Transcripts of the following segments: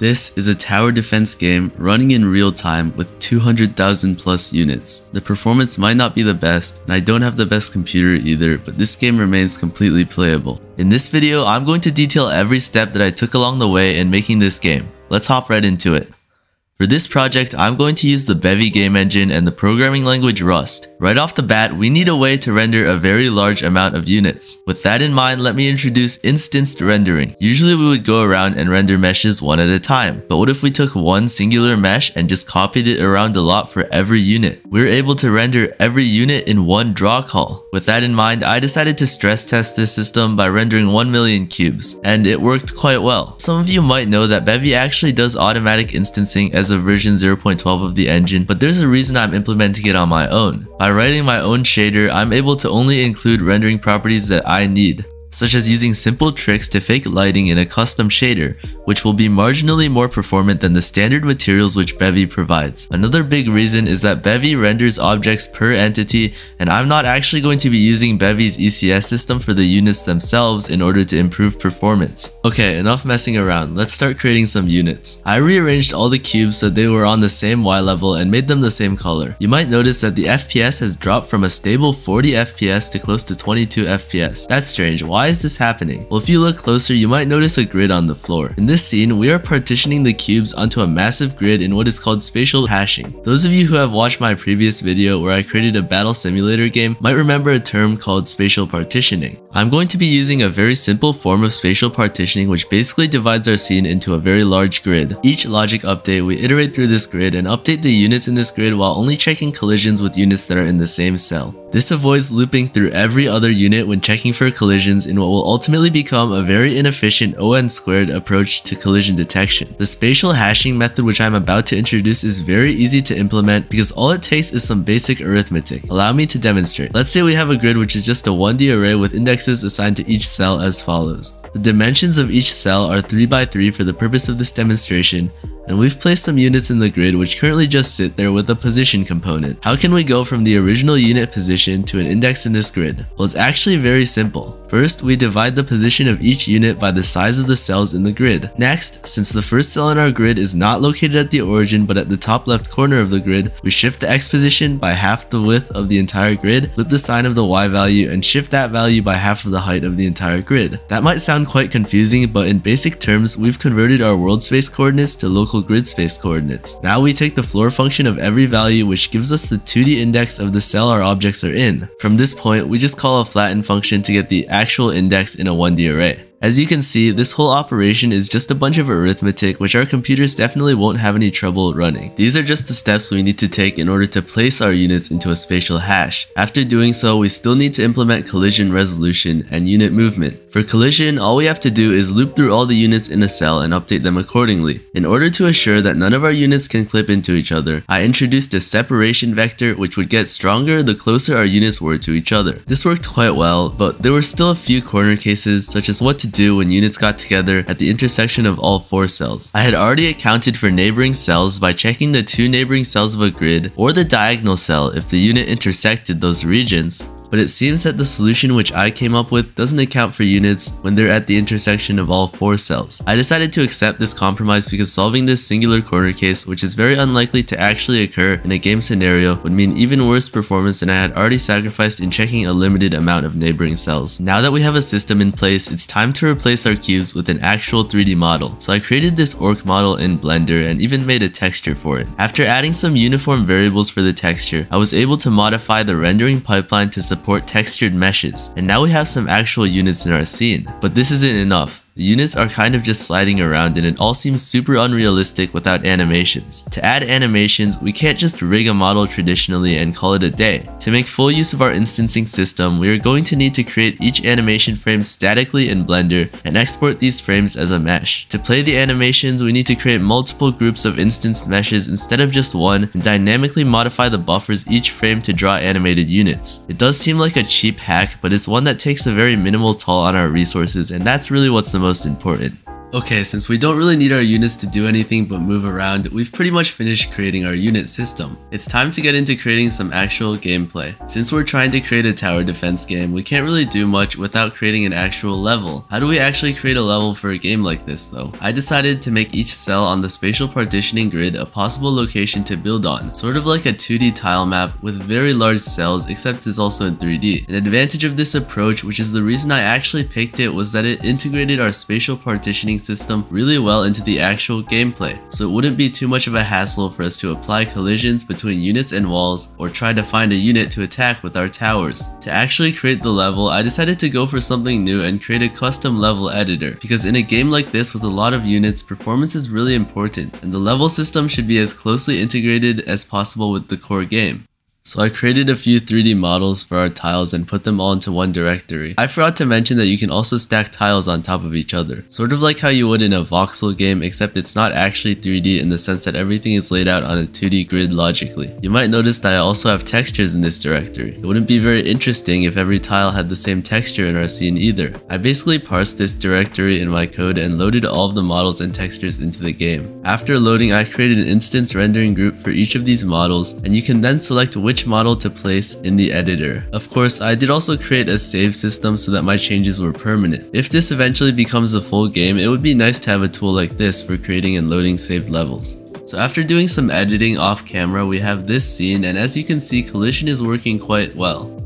This is a tower defense game running in real time with 200,000 plus units. The performance might not be the best, and I don't have the best computer either, but this game remains completely playable. In this video, I'm going to detail every step that I took along the way in making this game. Let's hop right into it. For this project, I'm going to use the Bevy game engine and the programming language Rust. Right off the bat, we need a way to render a very large amount of units. With that in mind, let me introduce instanced rendering. Usually we would go around and render meshes one at a time, but what if we took one singular mesh and just copied it around a lot for every unit? We're able to render every unit in one draw call. With that in mind, I decided to stress test this system by rendering 1 million cubes, and it worked quite well. Some of you might know that Bevy actually does automatic instancing as of version 0.12 of the engine, but there's a reason I'm implementing it on my own. By writing my own shader, I'm able to only include rendering properties that I need such as using simple tricks to fake lighting in a custom shader, which will be marginally more performant than the standard materials which Bevy provides. Another big reason is that Bevy renders objects per entity, and I'm not actually going to be using Bevy's ECS system for the units themselves in order to improve performance. Okay, enough messing around, let's start creating some units. I rearranged all the cubes so they were on the same Y level and made them the same color. You might notice that the FPS has dropped from a stable 40 FPS to close to 22 FPS. That's strange, why why is this happening? Well, if you look closer, you might notice a grid on the floor. In this scene, we are partitioning the cubes onto a massive grid in what is called spatial hashing. Those of you who have watched my previous video where I created a battle simulator game might remember a term called spatial partitioning. I'm going to be using a very simple form of spatial partitioning which basically divides our scene into a very large grid. Each logic update, we iterate through this grid and update the units in this grid while only checking collisions with units that are in the same cell. This avoids looping through every other unit when checking for collisions in what will ultimately become a very inefficient ON squared approach to collision detection. The spatial hashing method which I'm about to introduce is very easy to implement because all it takes is some basic arithmetic. Allow me to demonstrate. Let's say we have a grid which is just a 1D array with indexes assigned to each cell as follows. The dimensions of each cell are 3x3 for the purpose of this demonstration, and we've placed some units in the grid which currently just sit there with a position component. How can we go from the original unit position to an index in this grid? Well, it's actually very simple. First, we divide the position of each unit by the size of the cells in the grid. Next, since the first cell in our grid is not located at the origin but at the top left corner of the grid, we shift the x position by half the width of the entire grid, flip the sign of the y value, and shift that value by half of the height of the entire grid. That might sound quite confusing, but in basic terms, we've converted our world space coordinates to local grid space coordinates. Now we take the floor function of every value which gives us the 2D index of the cell our objects are in. From this point, we just call a flatten function to get the actual index in a 1D array. As you can see, this whole operation is just a bunch of arithmetic which our computers definitely won't have any trouble running. These are just the steps we need to take in order to place our units into a spatial hash. After doing so, we still need to implement collision resolution and unit movement. For collision, all we have to do is loop through all the units in a cell and update them accordingly. In order to assure that none of our units can clip into each other, I introduced a separation vector which would get stronger the closer our units were to each other. This worked quite well, but there were still a few corner cases such as what to do when units got together at the intersection of all four cells. I had already accounted for neighboring cells by checking the two neighboring cells of a grid or the diagonal cell if the unit intersected those regions, but it seems that the solution which I came up with doesn't account for units when they're at the intersection of all four cells. I decided to accept this compromise because solving this singular corner case, which is very unlikely to actually occur in a game scenario, would mean even worse performance than I had already sacrificed in checking a limited amount of neighboring cells. Now that we have a system in place, it's time to replace our cubes with an actual 3D model. So I created this orc model in Blender and even made a texture for it. After adding some uniform variables for the texture, I was able to modify the rendering pipeline to support support textured meshes, and now we have some actual units in our scene. But this isn't enough. The units are kind of just sliding around and it all seems super unrealistic without animations. To add animations, we can't just rig a model traditionally and call it a day. To make full use of our instancing system, we are going to need to create each animation frame statically in Blender and export these frames as a mesh. To play the animations, we need to create multiple groups of instanced meshes instead of just one and dynamically modify the buffers each frame to draw animated units. It does seem like a cheap hack, but it's one that takes a very minimal toll on our resources and that's really what's the most most important. Okay, since we don't really need our units to do anything but move around, we've pretty much finished creating our unit system. It's time to get into creating some actual gameplay. Since we're trying to create a tower defense game, we can't really do much without creating an actual level. How do we actually create a level for a game like this though? I decided to make each cell on the spatial partitioning grid a possible location to build on, sort of like a 2D tile map with very large cells except it's also in 3D. An advantage of this approach, which is the reason I actually picked it, was that it integrated our spatial partitioning system really well into the actual gameplay, so it wouldn't be too much of a hassle for us to apply collisions between units and walls or try to find a unit to attack with our towers. To actually create the level, I decided to go for something new and create a custom level editor, because in a game like this with a lot of units, performance is really important, and the level system should be as closely integrated as possible with the core game. So I created a few 3D models for our tiles and put them all into one directory. I forgot to mention that you can also stack tiles on top of each other, sort of like how you would in a voxel game except it's not actually 3D in the sense that everything is laid out on a 2D grid logically. You might notice that I also have textures in this directory. It wouldn't be very interesting if every tile had the same texture in our scene either. I basically parsed this directory in my code and loaded all of the models and textures into the game. After loading I created an instance rendering group for each of these models and you can then select which which model to place in the editor. Of course, I did also create a save system so that my changes were permanent. If this eventually becomes a full game, it would be nice to have a tool like this for creating and loading saved levels. So after doing some editing off camera, we have this scene and as you can see, collision is working quite well.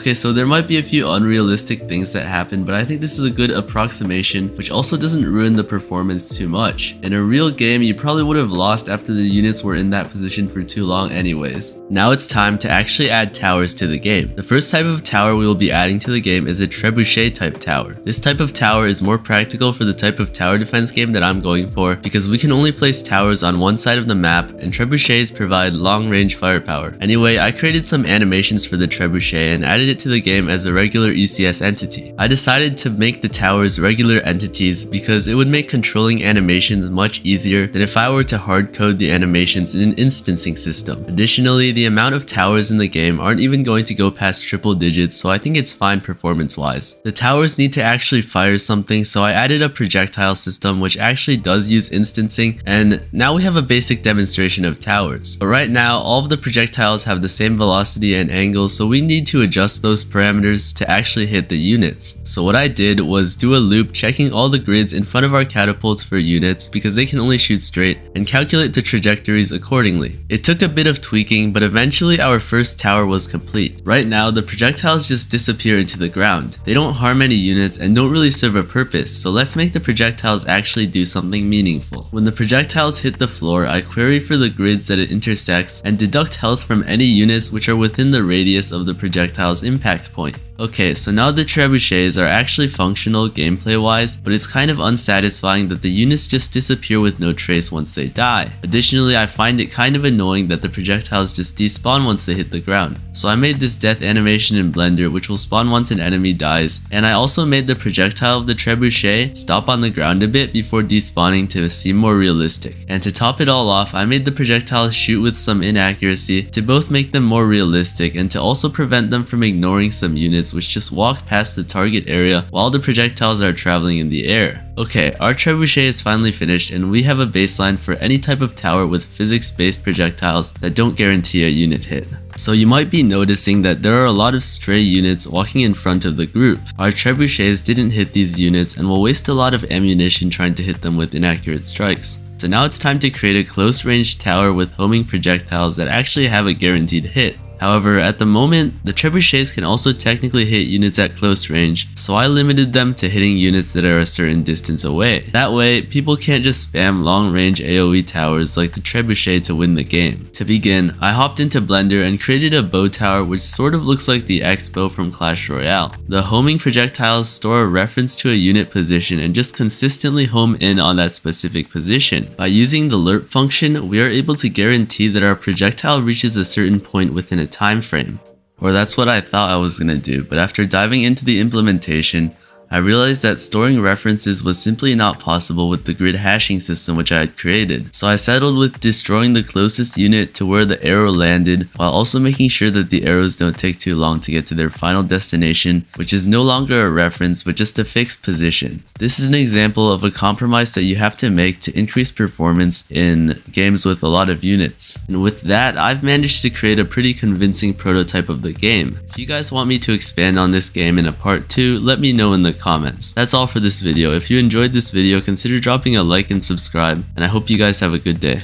Okay, so there might be a few unrealistic things that happen, but I think this is a good approximation, which also doesn't ruin the performance too much. In a real game, you probably would have lost after the units were in that position for too long anyways. Now it's time to actually add towers to the game. The first type of tower we will be adding to the game is a trebuchet type tower. This type of tower is more practical for the type of tower defense game that I'm going for, because we can only place towers on one side of the map, and trebuchets provide long range firepower. Anyway, I created some animations for the trebuchet and added it to the game as a regular ECS entity. I decided to make the towers regular entities because it would make controlling animations much easier than if I were to hard code the animations in an instancing system. Additionally, the amount of towers in the game aren't even going to go past triple digits so I think it's fine performance wise. The towers need to actually fire something so I added a projectile system which actually does use instancing and now we have a basic demonstration of towers. But right now all of the projectiles have the same velocity and angle so we need to adjust those parameters to actually hit the units. So what I did was do a loop checking all the grids in front of our catapults for units because they can only shoot straight and calculate the trajectories accordingly. It took a bit of tweaking but eventually our first tower was complete. Right now the projectiles just disappear into the ground. They don't harm any units and don't really serve a purpose so let's make the projectiles actually do something meaningful. When the projectiles hit the floor I query for the grids that it intersects and deduct health from any units which are within the radius of the projectiles impact point. Okay, so now the trebuchets are actually functional gameplay wise, but it's kind of unsatisfying that the units just disappear with no trace once they die. Additionally, I find it kind of annoying that the projectiles just despawn once they hit the ground. So I made this death animation in Blender which will spawn once an enemy dies, and I also made the projectile of the trebuchet stop on the ground a bit before despawning to seem more realistic. And to top it all off, I made the projectiles shoot with some inaccuracy to both make them more realistic and to also prevent them from ignoring some units which just walk past the target area while the projectiles are traveling in the air. Okay, our trebuchet is finally finished and we have a baseline for any type of tower with physics-based projectiles that don't guarantee a unit hit. So you might be noticing that there are a lot of stray units walking in front of the group. Our trebuchets didn't hit these units and will waste a lot of ammunition trying to hit them with inaccurate strikes. So now it's time to create a close range tower with homing projectiles that actually have a guaranteed hit. However, at the moment, the trebuchets can also technically hit units at close range, so I limited them to hitting units that are a certain distance away. That way, people can't just spam long range AoE towers like the trebuchet to win the game. To begin, I hopped into Blender and created a bow tower which sort of looks like the X-bow from Clash Royale. The homing projectiles store a reference to a unit position and just consistently home in on that specific position. By using the lerp function, we are able to guarantee that our projectile reaches a certain point within a time frame. Or that's what I thought I was gonna do, but after diving into the implementation, I realized that storing references was simply not possible with the grid hashing system which I had created, so I settled with destroying the closest unit to where the arrow landed while also making sure that the arrows don't take too long to get to their final destination, which is no longer a reference but just a fixed position. This is an example of a compromise that you have to make to increase performance in games with a lot of units. And with that, I've managed to create a pretty convincing prototype of the game. If you guys want me to expand on this game in a part 2, let me know in the comments. That's all for this video. If you enjoyed this video, consider dropping a like and subscribe, and I hope you guys have a good day.